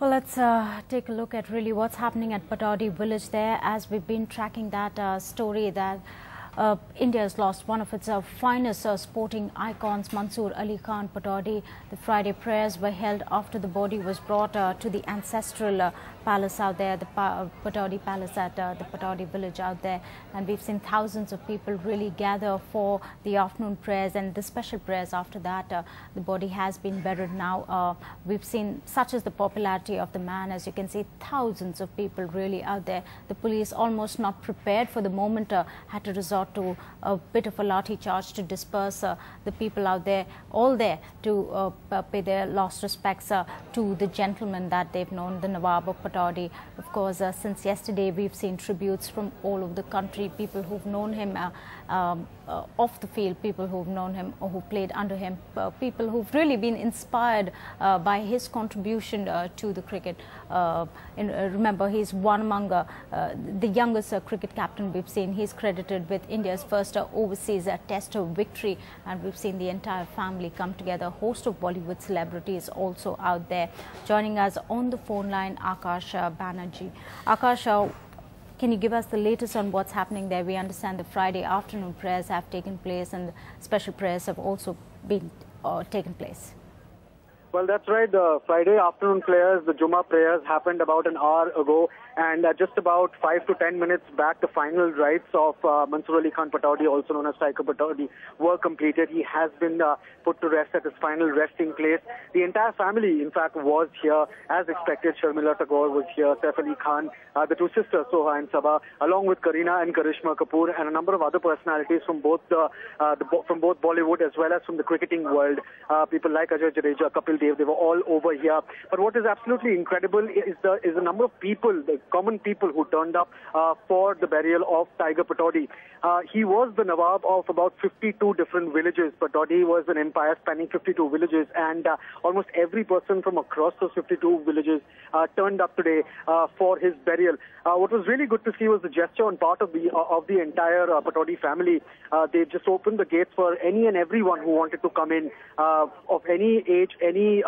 Well, let's uh, take a look at really what's happening at Pataudi village there as we've been tracking that uh, story that uh, India has lost one of its uh, finest uh, sporting icons, Mansur Ali Khan Pataudi. The Friday prayers were held after the body was brought uh, to the ancestral uh, palace out there, the pa Pataudi palace at uh, the Pataudi village out there. And we've seen thousands of people really gather for the afternoon prayers and the special prayers after that. the body has been buried now. we've seen such as the popularity of the man, as you can see, thousands of people really out there. The police almost not prepared for the moment had to resort resort to a bit of a lathi charge to disperse uh, the people out there, all there to uh, pay their last respects uh, to the gentleman that they've known, the Nawab of Pataudi. Of course, uh, since yesterday, we've seen tributes from all over the country, people who've known him uh, um, uh, off the field, people who've known him or who played under him, people who've really been inspired by his contribution to the cricket. In, remember, he's one among the youngest cricket captain we've seen. He's credited with India's first overseas test of victory and we've seen the entire family come together. A host of Bollywood celebrities also out there. Joining us on the phone line, Akash Banerjee. Akash, can you give us the latest on what's happening there? We understand the Friday afternoon prayers have taken place and special prayers have also been uh, taken place. Well, that's right. The Friday afternoon prayers, the Juma prayers happened about an hour ago. And uh, just about five to ten minutes back, the final rites of uh, Mansur Ali Khan Pataudi, also known as Tiger Pataudi, were completed. He has been uh, put to rest at his final resting place. The entire family, in fact, was here. As expected, Sharmila Tagore was here, Saif Ali Khan, uh, the two sisters, Soha and Sabah, along with Kareena and Karishma Kapoor, and a number of other personalities from both the, uh, the from both Bollywood as well as from the cricketing world. Uh, people like Ajay Jadeja, Kapil Dev, they were all over here. But what is absolutely incredible is the is the number of people, the common people who turned up uh, for the burial of Tiger Pataudi. Uh, he was the Nawab of about 52 different villages. Pataudi was an empire spanning 52 villages, and uh, almost every person from across those 52 villages uh, turned up today uh, for his burial. Uh, what was really good to see was the gesture on part of the of the entire Pataudi family. they just opened the gates for any and everyone who wanted to come in, of any age, any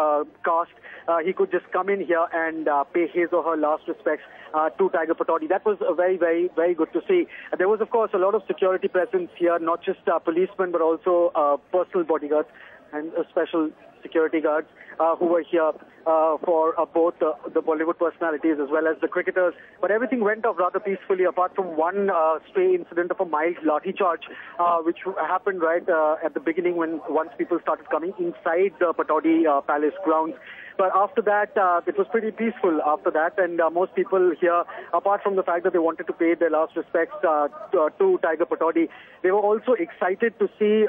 caste. he could just come in here and pay his or her last respects uh, to Tiger Pataudi. That was uh, very, very, very good to see. There was, of course, a lot of security presence here, not just uh, policemen, but also uh, personal bodyguards and uh, special security guards uh, who were here uh, for uh, both uh, the Bollywood personalities as well as the cricketers. But everything went off rather peacefully, apart from one uh, stray incident of a mild lathi charge, uh, which happened right at the beginning when once people started coming inside the Pataudi Palace grounds. But after that, it was pretty peaceful after that, and most people here, apart from the fact that they wanted to pay their last respects to, to Tiger Pataudi, they were also excited to see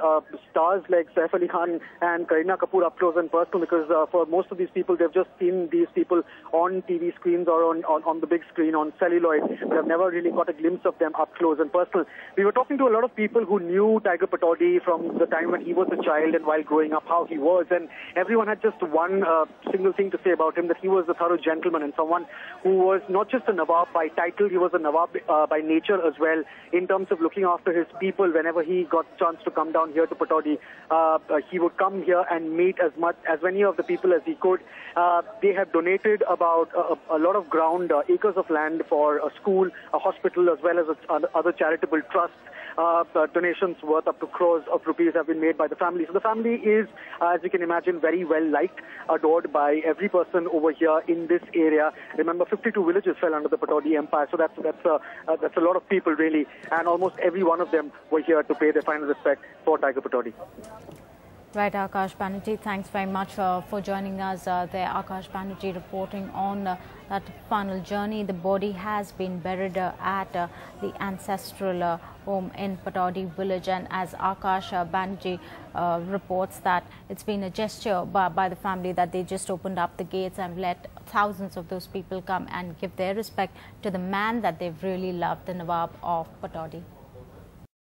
stars like Saif Ali Khan and Kareena Kapoor up close and personal because uh, for most of these people, they've just seen these people on TV screens or on, on, on the big screen on celluloid, have never really got a glimpse of them up close and personal. We were talking to a lot of people who knew Tiger Pataudi from the time when he was a child and while growing up, how he was, and everyone had just one uh, single thing to say about him, that he was a thorough gentleman and someone who was not just a Nawab by title, he was a Nawab uh, by nature as well, in terms of looking after his people whenever he got a chance to come down here to Pataudi, Uh, he would come here and meet as much as many of the people as he could. Uh, they have donated about a, a lot of ground, uh, acres of land for a school, a hospital, as well as other charitable trusts. Uh, donations worth up to crores of rupees have been made by the family. So the family is, as you can imagine, very well liked, adored by every person over here in this area. Remember, 52 villages fell under the Pataudi Empire, so that's that's a uh, that's a lot of people really, and almost every one of them were here to pay their final respect for Tiger Pataudi. Right, Akash Banerjee, thanks very much uh, for joining us uh, there. Akash Banerjee reporting on uh, that final journey. The body has been buried uh, at uh, the ancestral uh, home in Pataudi village. And as Akash Banerjee reports that it's been a gesture by, by the family that they just opened up the gates and let thousands of those people come and give their respect to the man that they've really loved, the Nawab of Pataudi.